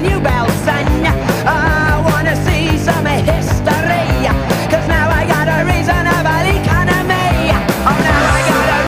new balance.